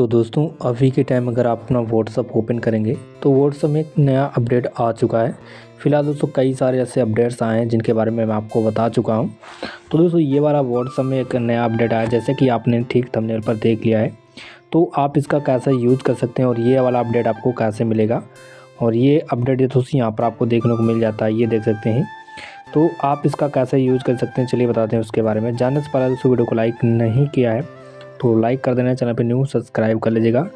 तो दोस्तों, अभी के टाइम अगर आप अपना व्हाट्सअप ओपन करेंगे तो व्हाट्सअप में एक नया अपडेट आ चुका है। फ़िलहाल दोस्तों, कई सारे ऐसे अपडेट्स आए हैं जिनके बारे में मैं आपको बता चुका हूँ। तो दोस्तों, ये वाला व्हाट्सअप में एक नया अपडेट आया, जैसे कि आपने ठीक थंबनेल पर देख लिया है। तो आप इसका कैसे यूज़ कर सकते हैं और ये वाला अपडेट आपको कैसे मिलेगा? और ये अपडेट दोस्तों, यहाँ पर आपको देखने को मिल जाता है, ये देख सकते हैं। तो आप इसका कैसे यूज़ कर सकते हैं, चलिए बताते हैं उसके बारे में। जानने से पहले दोस्तों, वीडियो को लाइक नहीं किया है। तो लाइक कर देना, चैनल पर न्यू सब्सक्राइब कर लीजिएगा।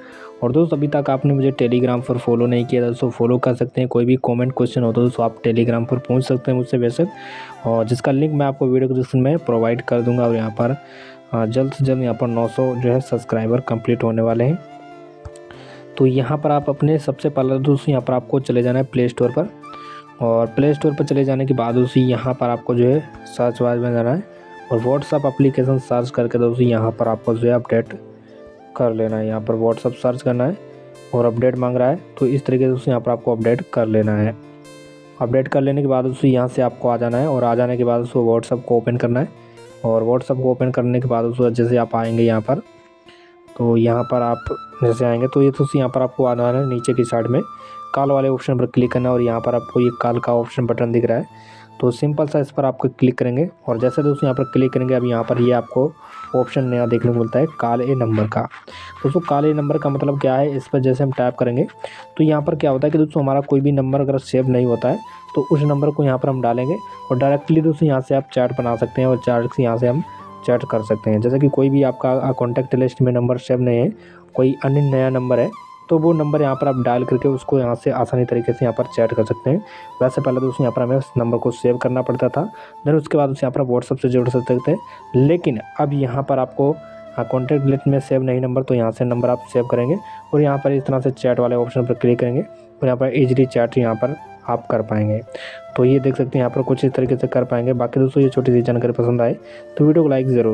और दोस्तों, अभी तक आपने मुझे टेलीग्राम पर फॉलो नहीं किया दोस्तों फॉलो कर सकते हैं। कोई भी कमेंट क्वेश्चन हो तो दोस्तों, आप टेलीग्राम पर पहुँच सकते हैं मुझसे बेशक। और जिसका लिंक मैं आपको वीडियो डिस्क्रिप्शन में प्रोवाइड कर दूँगा, और यहाँ पर जल्द से जल्द यहाँ पर 900 जो है सब्सक्राइबर कंप्लीट होने वाले हैं। तो यहाँ पर आप अपने सबसे पहले दोस्तों, यहाँ पर आपको चले जाना है प्ले स्टोर पर। और प्ले स्टोर पर चले जाने के बाद उसी यहाँ पर आपको जो है सर्च वाच में जाना है। और व्हाट्सअप एप्लीकेशन सर्च करके दोस्तों, यहाँ पर आपको जो है अपडेट कर लेना है। यहाँ पर व्हाट्सअप सर्च करना है और अपडेट मांग रहा है तो इस तरीके से यहाँ पर आपको अपडेट कर लेना है। अपडेट कर लेने के बाद दोस्तों, यहाँ से आपको आ जाना है और आ जाने के बाद उसको व्हाट्सअप को ओपन करना है। और व्हाट्सअप को ओपन करने के बाद दोस्तों, जैसे आप आएँगे यहाँ पर तो यहाँ पर आप जैसे आएँगे तो ये तो यहाँ पर आपको आ जाना है नीचे की साइड में। कॉल वाले ऑप्शन पर क्लिक करना है और यहाँ पर आपको ये कॉल का ऑप्शन बटन दिख रहा है। तो सिंपल सा इस पर आपको क्लिक करेंगे और जैसे दोस्तों यहाँ पर क्लिक करेंगे, अब यहाँ पर ये आपको ऑप्शन नया देखने को मिलता है काले नंबर का। दोस्तों काले नंबर का मतलब क्या है? इस पर जैसे हम टाइप करेंगे तो यहाँ पर क्या होता है कि दोस्तों हमारा कोई भी नंबर अगर सेव नहीं होता है तो उस नंबर को यहाँ पर हम डालेंगे और डायरेक्टली दोस्तों यहाँ से आप चैट बना सकते हैं और चैट से यहाँ से हम चैट कर सकते हैं। जैसे कि कोई भी आपका कॉन्टैक्ट लिस्ट में नंबर सेव नहीं है, कोई अन्य नया नंबर है तो वो नंबर यहाँ पर आप डायल करके उसको यहाँ से आसानी तरीके से यहाँ पर चैट कर सकते हैं। वैसे पहले तो उस यहाँ पर हमें उस नंबर को सेव करना पड़ता था, देन उसके बाद उसे यहाँ पर व्हाट्सअप से जोड़ सकते थे। लेकिन अब यहाँ पर आपको कॉन्टैक्ट लिस्ट में सेव नहीं नंबर तो यहाँ से नंबर आप सेव करेंगे और यहाँ पर इस तरह से चैट वाले ऑप्शन पर क्लिक करेंगे और यहाँ पर इजली चैट यहाँ पर आप कर पाएँगे। तो ये देख सकते हैं यहाँ पर कुछ इस तरीके से कर पाएँगे। बाकी दोस्तों, ये छोटी सी जानकारी पसंद आए तो वीडियो को लाइक ज़रूर